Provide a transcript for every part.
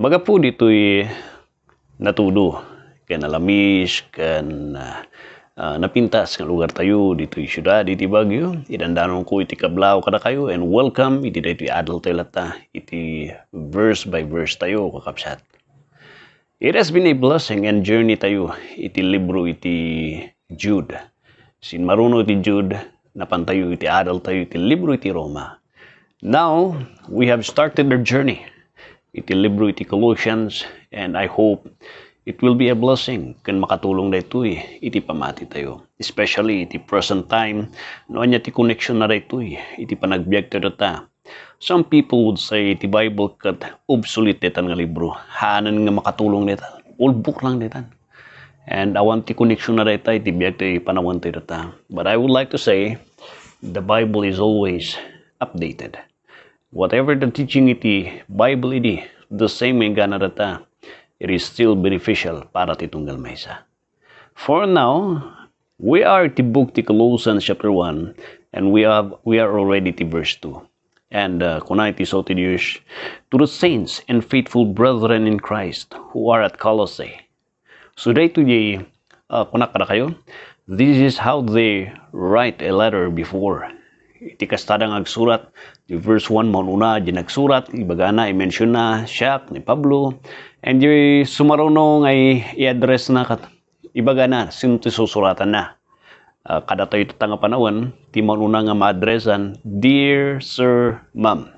Baga po dito'y natudo, kan alamis, kan uh, uh, napintas nga lugar tayo dito'y syudad, iti Bagyo. Idandanon ko iti kablaw kada kayo and welcome iti dito adult tayo lata, iti verse by verse tayo kakapsat. It has been a blessing and journey tayo iti libro iti Jude. Sin maruno iti Jude, napantayo iti adult tayo iti libro iti Roma. Now, we have started our journey iti libro iti Colossians and I hope it will be a blessing kan makatulong na ito eh, iti pamati tayo. Especially iti present time, noon niya ti connection na ito eh, iti panagbiag tayo ta. Some people would say iti Bible kat obsolete detan nga libro. Hanan nga makatulong detan. Old book lang detan. And I want ti connection na ito iti biag tayo panawan tayo ta. But I would like to say, the Bible is always updated. Whatever the teaching iti Bible iti, the same nga na data, it is still beneficial para titunggal maysa. For now, we are ti book ti Colossians chapter 1 and we have we are already ti verse 2. And uh, kunay to the saints and faithful brethren in Christ who are at Colossae. So dito di uh, kunak kayo, this is how they write a letter before iti kastada nga agsurat. Di verse 1 mo una di nagsurat. Ibaga na i-mention na siya ni Pablo. And di sumaruno nga i-address na kat ibaga na sino susuratan na? Uh, kada tayo nga panahon ti mo una nga ma-addressan dear sir ma'am.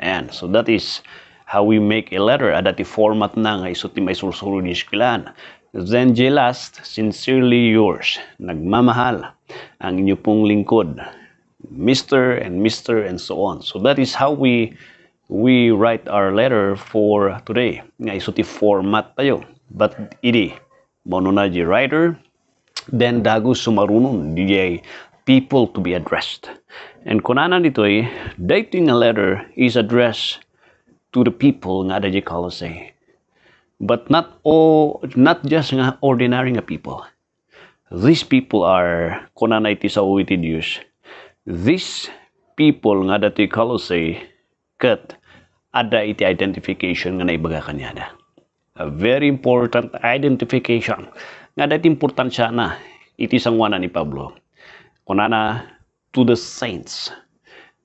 And so that is how we make a letter. Ada ti format na nga iso ti may sursuro ni eskwelahan then last sincerely yours. Nagmamahal ang inyo pong lingkod Mr. and Mr. and so on. So that is how we we write our letter for today. Nga isuti format tayo. But idi, mononaji writer, then dago sumarunon DJ people to be addressed. And kunana dito ay, dating a letter is addressed to the people nga daji Colossae. But not all, not just nga ordinary nga people. These people are, kunana iti sa uwiti Diyos, These people nga dati Colossae kat ada iti identification nga naibaga kanyada. A very important identification nga dati importansya na iti sangwana ni Pablo. Kunana to the saints.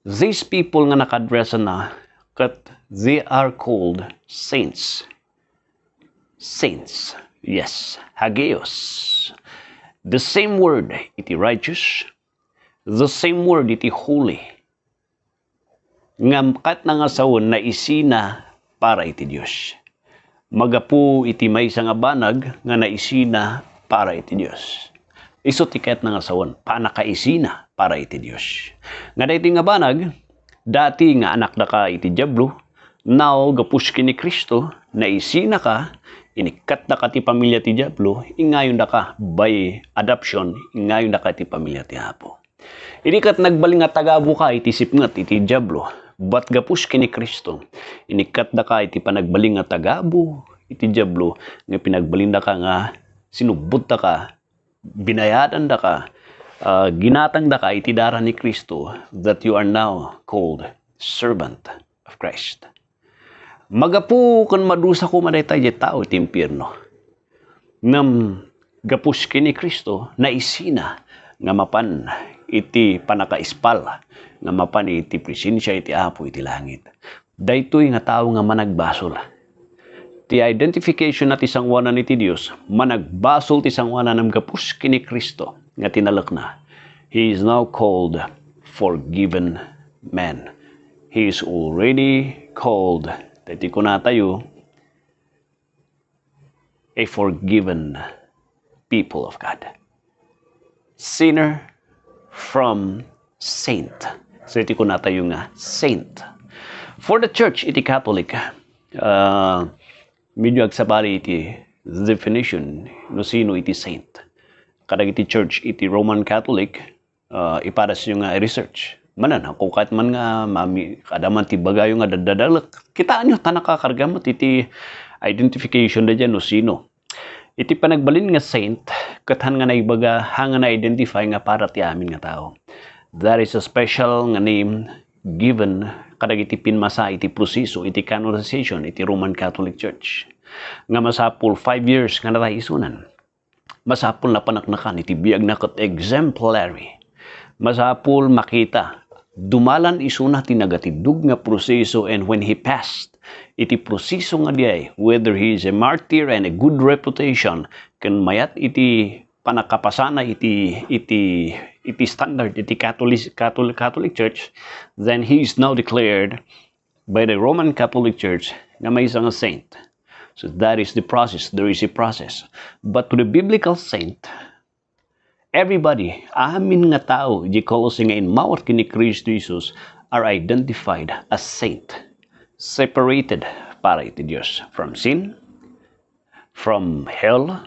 These people nga nakadresa na kat they are called saints. Saints. Yes. Hagios. The same word iti righteous the same word iti holy. Ngamkat na nga sawon na isina para iti Diyos. Magapu iti may nga banag nga naisina para iti Diyos. Iso tiket na nga sawon, panakaisina para iti Diyos. Nga dati nga banag, dati nga anak na ka iti Diablo, now gapus kini Kristo, naisina ka, inikat na ka ti pamilya ti Diablo, ingayon na ka by adoption, ingayon na ka ti pamilya ti Hapo. Ini kat nagbaling nga tagabo ka iti sipngat iti Diablo. Bat gapus kini Kristo. Inikat da ka iti panagbaling nga tagabo iti Diablo nga pinagbaling da ka nga sinubot da ka binayadan da ka uh, ginatang da ka iti dara ni Kristo that you are now called servant of Christ. Magapu kan madusa ko madaytay di tao iti impyerno. Ngam gapus kini Kristo na isina nga mapan iti panakaispal nga mapan iti presensya iti apo iti langit. Daytoy nga tao nga managbasol. Ti identification nati sangwanan iti Dios managbasol ti sangwanan ng gapus kini Kristo nga tinalak na. He is now called forgiven man. He is already called dati ko na tayo a forgiven people of God. Sinner from saint. So iti ko natayo nga saint. For the church, iti Catholic, uh, medyo agsabari iti definition no sino iti saint. Kadag iti church, iti Roman Catholic, uh, iparas yung nga research. Manan, ako kahit man nga, mami, kadaman ti bagayo nga dadadalak, kitaan nyo, tanakakarga mo, iti identification na dyan no sino. Iti panagbalin nga saint, kathan nga naibaga hanga na identify nga para ti amin nga tao. That is a special nga name given kadag iti pinmasa iti proseso iti canonization iti Roman Catholic Church. Nga masapul 5 years nga natay isunan masapul na panaknakan iti biyag na kat exemplary. Masapul makita dumalan isuna tinagatidug nga proseso and when he passed iti proseso nga diay whether he is a martyr and a good reputation ken mayat iti panakapasana iti iti iti standard iti Catholic Catholic Catholic Church then he is now declared by the Roman Catholic Church nga may isang saint. So that is the process there is a process. But to the biblical saint everybody amin nga tao di kolose nga in mawat kini Kristo Jesus are identified as saint separated para iti Dios from sin from hell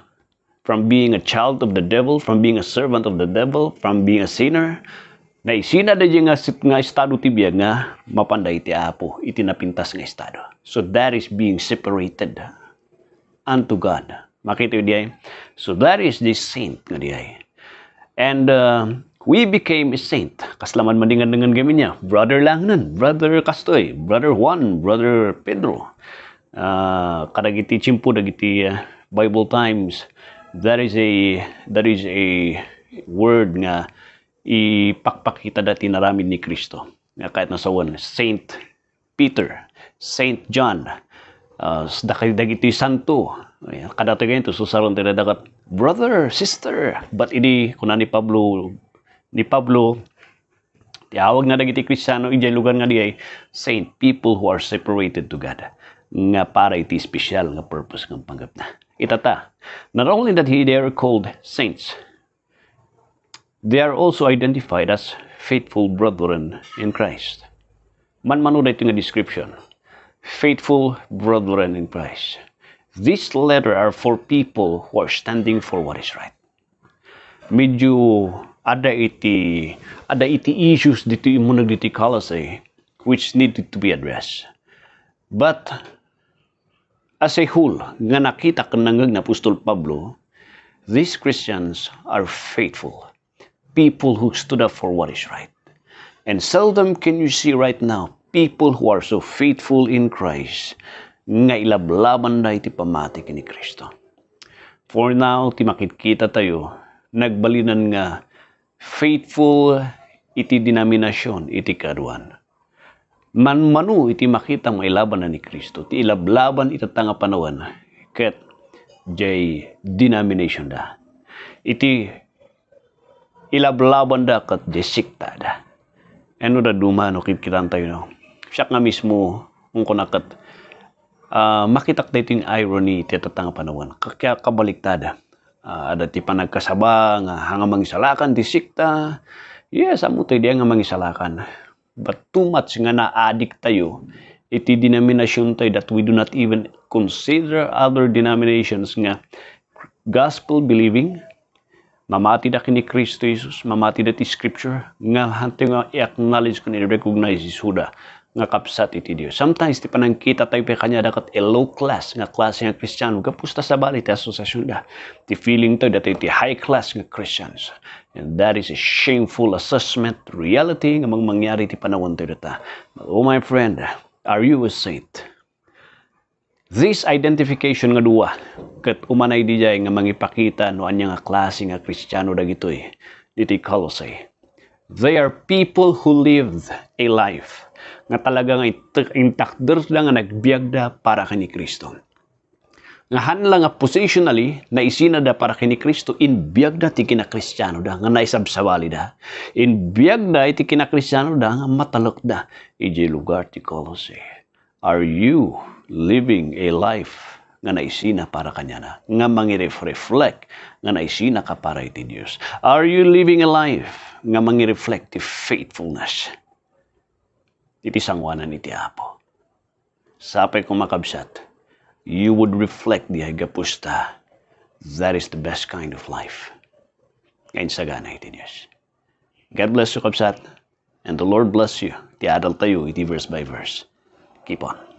from being a child of the devil, from being a servant of the devil, from being a sinner, na isina da nga, nga estado tibiyag nga mapanday ti apo, iti napintas nga estado. So that is being separated unto God. Makita yun diay? So that is the saint nga diay. And uh, we became a saint. Kaslaman mandingan dengan kami niya. Brother lang nun. Brother Castoy. Brother Juan. Brother Pedro. Uh, kadagiti chimpo dagiti uh, Bible Times that is a that is a word nga ipakpakita dati naramid ni Kristo. Kahit nasa one Saint Peter Saint John uh, dagiti santo. Kada tayo ito susaron tayo dagat brother sister. But ini kuna ni Pablo ni Pablo tiawag na dagiti Kristiyano ijay lugar nga diay saint people who are separated to God nga para iti special nga purpose ng panggap na itata. Not only that he, they are called saints, they are also identified as faithful brethren in Christ. Man mano ito nga description. Faithful brethren in Christ. This letter are for people who are standing for what is right. Medyo ada iti ada iti issues dito imo nagditi Colossae which needed to be addressed. But as a whole, nga nakita kanangag na Apostol Pablo, these Christians are faithful. People who stood up for what is right. And seldom can you see right now people who are so faithful in Christ nga ilablaban na iti pamati ni Kristo. For now, ti makikita tayo, nagbalinan nga faithful iti denominasyon iti kaduan manmanu iti makita mo ilaban na ni Kristo. Ti ilablaban itatanga panawan ket jay denomination da. Iti ilablaban da kat jay sikta da. Ano da dumano kit kitan tayo no. Siya nga mismo kung kunakat uh, makitak da iting irony iti tatanga panawan. Kaya kabaliktada. Uh, ada ti panagkasaba nga hangamang isalakan ti sikta. Yes, amo tayo di nga mangisalakan but too much nga na-addict tayo iti denomination tayo that we do not even consider other denominations nga gospel believing mamati da kini Kristo Jesus mamati da ti scripture nga hante nga i-acknowledge ko ni recognize is Huda nga kapsat iti Dios. Sometimes ti panangkita tayo kanya dakat a low class nga klase nga Kristiyano kapusta sa bali ti asosasyon da. Ti feeling tayo dati ti high class nga Christians. And that is a shameful assessment reality nga mang mangyari ti panahon tayo data. Oh my friend, are you a saint? This identification nga duwa, kat umanay di jay nga mangipakita no anya nga klase nga Kristiyano dagitoy, diti Colossae. They are people who lived a life nga talagang intakder lang nga nagbiagda para kani Kristo. Nga hanla nga positionally na isinada para kini Kristo in biagda ti kinakristyano da nga naisabsawali da. In biagda iti kinakristyano da nga matalok da iji lugar ti Colossae. Are you living a life nga naisina para kanya na, nga mangireflect nga naisina ka para iti Dios. Are you living a life nga mangireflect ti faithfulness iti sangwanan iti Apo. Sapay kung makabsat, you would reflect the agapusta. That is the best kind of life. Ngayon sa gana iti Diyos. God bless you, kabsat. And the Lord bless you. Ti adal tayo, iti verse by verse. Keep on.